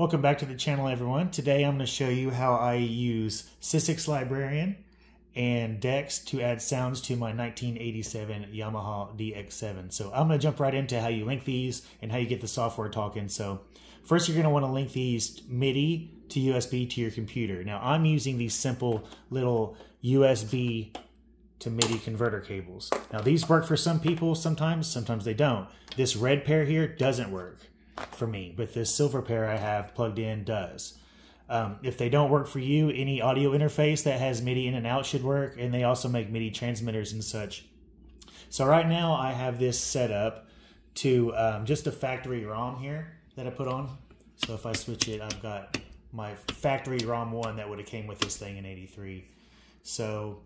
Welcome back to the channel everyone. Today I'm going to show you how I use SysEx Librarian and Dex to add sounds to my 1987 Yamaha DX7. So I'm going to jump right into how you link these and how you get the software talking. So first you're going to want to link these MIDI to USB to your computer. Now I'm using these simple little USB to MIDI converter cables. Now these work for some people sometimes, sometimes they don't. This red pair here doesn't work for me, but this silver pair I have plugged in does. Um, if they don't work for you, any audio interface that has MIDI in and out should work, and they also make MIDI transmitters and such. So right now I have this set up to um, just a factory ROM here that I put on. So if I switch it, I've got my factory ROM 1 that would have came with this thing in 83. So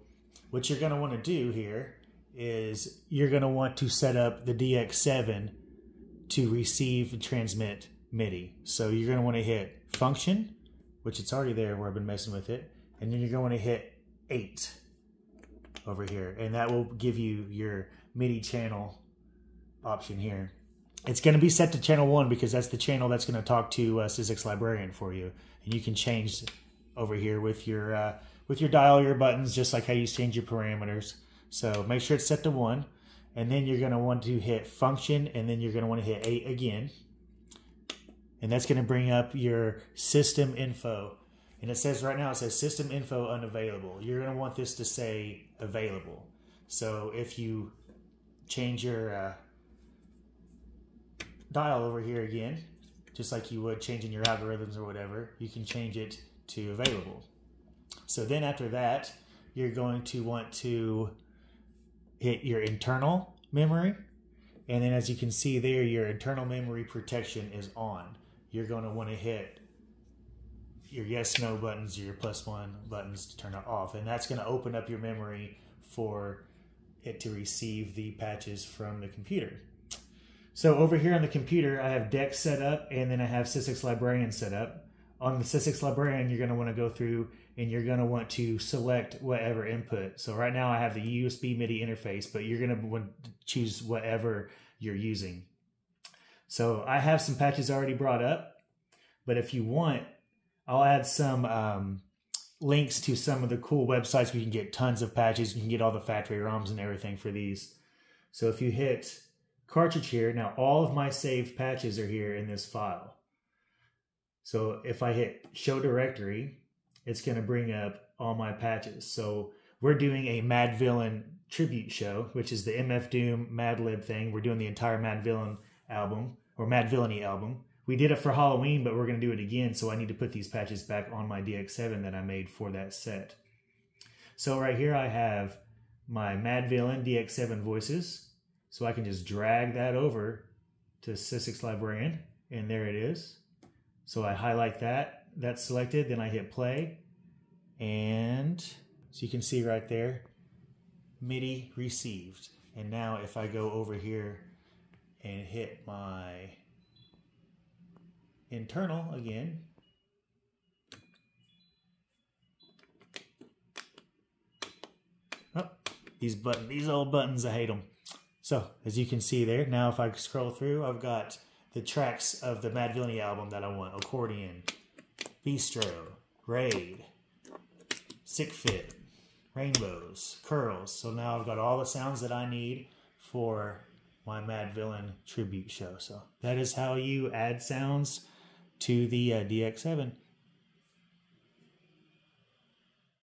what you're going to want to do here is you're going to want to set up the DX7 to receive and transmit MIDI. So you're going to want to hit function, which it's already there where I've been messing with it. And then you're going to hit 8 over here. And that will give you your MIDI channel option here. It's going to be set to channel 1 because that's the channel that's going to talk to uh, SysEx Librarian for you. And you can change over here with your uh, with your dial, your buttons, just like how you change your parameters. So make sure it's set to 1 and then you're going to want to hit function and then you're going to want to hit 8 again. And that's going to bring up your system info. And it says right now it says system info unavailable. You're going to want this to say available. So if you change your uh, dial over here again just like you would changing your algorithms or whatever you can change it to available. So then after that you're going to want to hit your internal memory. And then as you can see there, your internal memory protection is on. You're going to want to hit your yes, no buttons, your plus one buttons to turn it off. And that's going to open up your memory for it to receive the patches from the computer. So over here on the computer, I have Dex set up and then I have SysEx Librarian set up. On the SysEx Librarian, you're going to want to go through and you're going to want to select whatever input. So right now I have the USB MIDI interface, but you're going to want to choose whatever you're using. So I have some patches already brought up, but if you want, I'll add some um, links to some of the cool websites you can get tons of patches. You can get all the factory ROMs and everything for these. So if you hit cartridge here, now all of my saved patches are here in this file. So if I hit show directory, it's going to bring up all my patches. So we're doing a Madvillain tribute show, which is the MF Doom Madlib thing. We're doing the entire Madvillain album or Madvillainy album. We did it for Halloween, but we're going to do it again. So I need to put these patches back on my DX7 that I made for that set. So right here I have my Madvillain DX7 voices. So I can just drag that over to SysEx Librarian, and there it is. So I highlight that, that's selected, then I hit play. And so you can see right there, MIDI received. And now if I go over here and hit my internal again, oh, these button, these old buttons, I hate them. So as you can see there, now if I scroll through, I've got the tracks of the Madvillainy album that I want. Accordion, Bistro, Raid, Sickfit, Rainbows, Curls. So now I've got all the sounds that I need for my Madvillain tribute show. So that is how you add sounds to the uh, DX7.